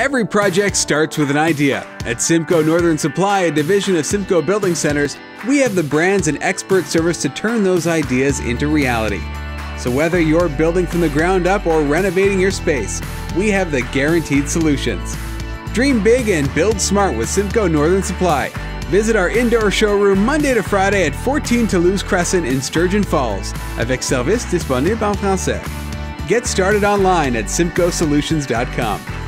Every project starts with an idea. At Simcoe Northern Supply, a division of Simcoe Building Centers, we have the brands and expert service to turn those ideas into reality. So whether you're building from the ground up or renovating your space, we have the guaranteed solutions. Dream big and build smart with Simcoe Northern Supply. Visit our indoor showroom Monday to Friday at 14 Toulouse Crescent in Sturgeon Falls, avec service disponible en français. Get started online at simcoesolutions.com.